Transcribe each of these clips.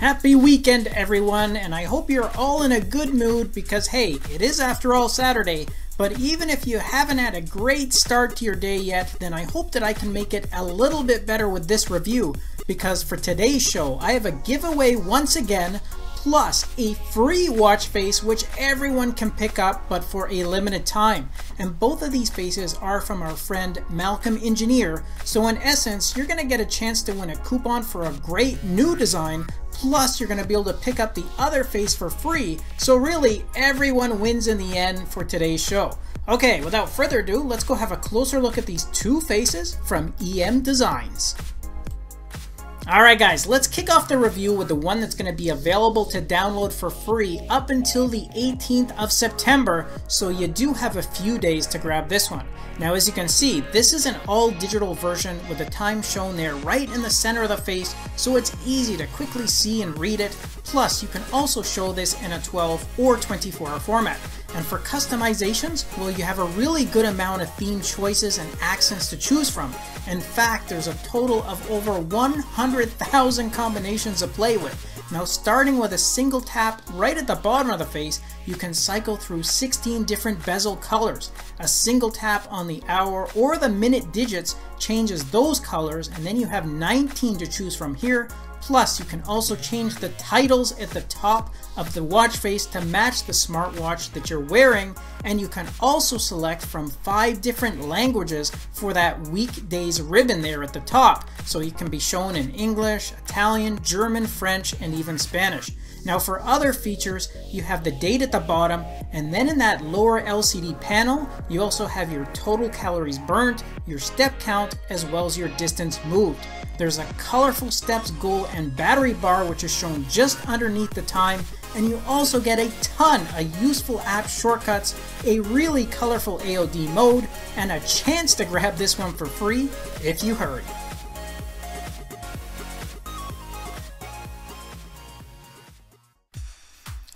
Happy weekend, everyone, and I hope you're all in a good mood because, hey, it is after all Saturday. But even if you haven't had a great start to your day yet, then I hope that I can make it a little bit better with this review because for today's show, I have a giveaway once again plus a free watch face which everyone can pick up but for a limited time. And both of these faces are from our friend Malcolm Engineer. So in essence, you're going to get a chance to win a coupon for a great new design plus you're going to be able to pick up the other face for free. So really, everyone wins in the end for today's show. Okay, without further ado, let's go have a closer look at these two faces from EM Designs. Alright guys, let's kick off the review with the one that's going to be available to download for free up until the 18th of September, so you do have a few days to grab this one. Now as you can see, this is an all digital version with the time shown there right in the center of the face, so it's easy to quickly see and read it, plus you can also show this in a 12 or 24 hour format. And for customizations, well, you have a really good amount of theme choices and accents to choose from. In fact, there's a total of over 100,000 combinations to play with. Now, starting with a single tap right at the bottom of the face, you can cycle through 16 different bezel colors. A single tap on the hour or the minute digits changes those colors, and then you have 19 to choose from here, Plus, you can also change the titles at the top of the watch face to match the smartwatch that you're wearing, and you can also select from five different languages for that weekdays ribbon there at the top. So it can be shown in English, Italian, German, French, and even Spanish. Now for other features, you have the date at the bottom, and then in that lower LCD panel, you also have your total calories burnt, your step count, as well as your distance moved. There's a colorful steps goal and battery bar which is shown just underneath the time and you also get a ton of useful app shortcuts, a really colorful AOD mode, and a chance to grab this one for free if you hurry.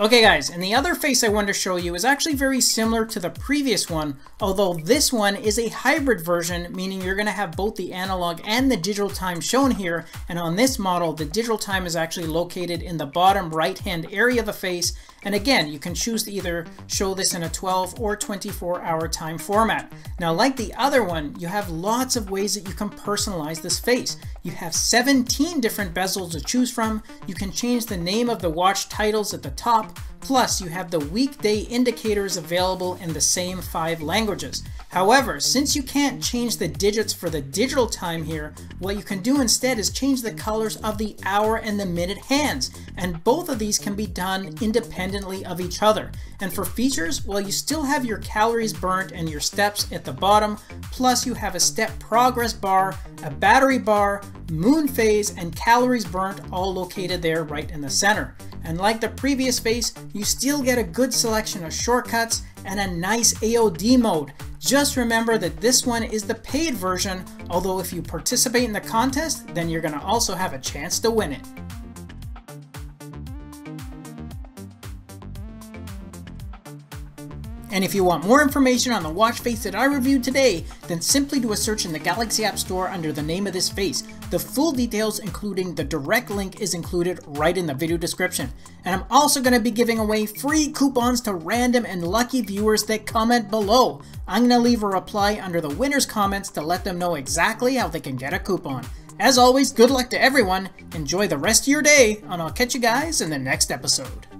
Okay guys, and the other face I want to show you is actually very similar to the previous one, although this one is a hybrid version, meaning you're going to have both the analog and the digital time shown here, and on this model, the digital time is actually located in the bottom right-hand area of the face, and again, you can choose to either show this in a 12 or 24 hour time format. Now, like the other one, you have lots of ways that you can personalize this face. You have 17 different bezels to choose from. You can change the name of the watch titles at the top. Plus, you have the weekday indicators available in the same five languages. However, since you can't change the digits for the digital time here, what you can do instead is change the colors of the hour and the minute hands, and both of these can be done independently of each other. And for features, well, you still have your calories burnt and your steps at the bottom, plus you have a step progress bar, a battery bar, moon phase, and calories burnt all located there right in the center. And like the previous face, you still get a good selection of shortcuts and a nice AOD mode. Just remember that this one is the paid version, although if you participate in the contest, then you're going to also have a chance to win it. And if you want more information on the watch face that I reviewed today, then simply do a search in the Galaxy App Store under the name of this face. The full details, including the direct link, is included right in the video description. And I'm also going to be giving away free coupons to random and lucky viewers that comment below. I'm going to leave a reply under the winner's comments to let them know exactly how they can get a coupon. As always, good luck to everyone, enjoy the rest of your day, and I'll catch you guys in the next episode.